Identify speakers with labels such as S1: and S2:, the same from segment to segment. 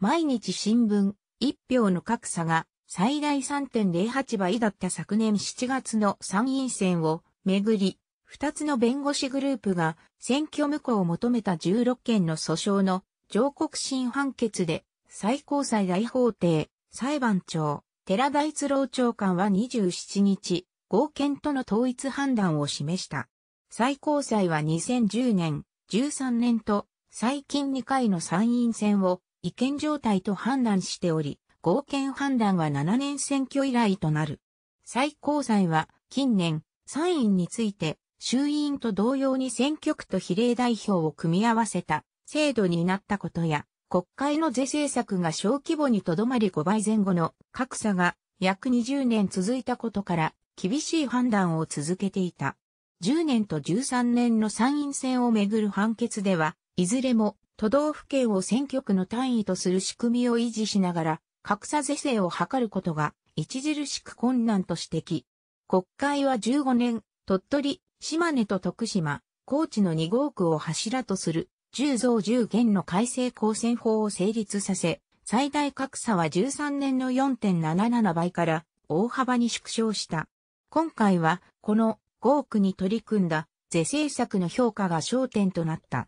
S1: 毎日新聞、一票の格差が最大3.08倍だった昨年7月の参院選をめぐり、二つの弁護士グループが選挙無効を求めた16件の訴訟の上告審判決で最高裁大法廷裁判長寺田一郎長官は27日合憲との統一判断を示した。最高裁は2010年、13年と最近2回の参院選を違憲状態と判断しており、合憲判断は7年選挙以来となる。最高裁は近年、参院について衆院と同様に選挙区と比例代表を組み合わせた制度になったことや、国会の税制策が小規模にとどまり5倍前後の格差が約20年続いたことから厳しい判断を続けていた。10年と13年の参院選をめぐる判決では、いずれも都道府県を選挙区の単位とする仕組みを維持しながら、格差是正を図ることが著しく困難と指摘。国会は15年、鳥取、島根と徳島、高知の2号区を柱とする10増10減の改正公選法を成立させ、最大格差は13年の4.77倍から大幅に縮小した。今回はこの5区に取り組んだ是正策の評価が焦点となった。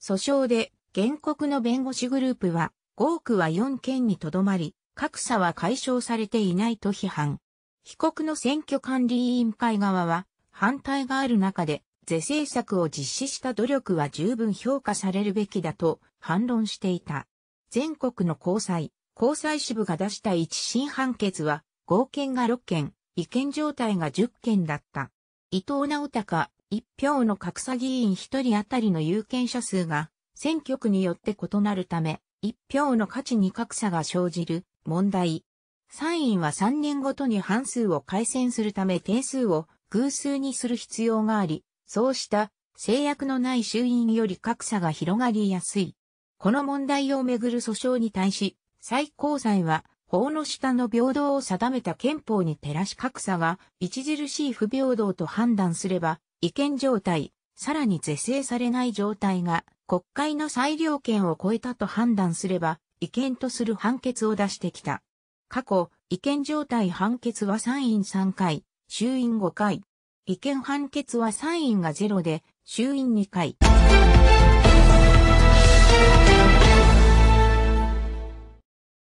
S1: 訴訟で原告の弁護士グループは、5億は4件にとどまり、格差は解消されていないと批判。被告の選挙管理委員会側は、反対がある中で、是正策を実施した努力は十分評価されるべきだと反論していた。全国の高裁、高裁支部が出した一審判決は、合憲が6件、違憲状態が10件だった。伊藤直隆、一票の格差議員一人当たりの有権者数が選挙区によって異なるため、一票の価値に格差が生じる問題。参院は3年ごとに半数を改選するため定数を偶数にする必要があり、そうした制約のない衆院より格差が広がりやすい。この問題をめぐる訴訟に対し、最高裁は法の下の平等を定めた憲法に照らし格差が著しい不平等と判断すれば、違憲状態、さらに是正されない状態が国会の裁量権を超えたと判断すれば、違憲とする判決を出してきた。過去、違憲状態判決は参院3回、衆院5回。違憲判決は参院が0で、衆院2回。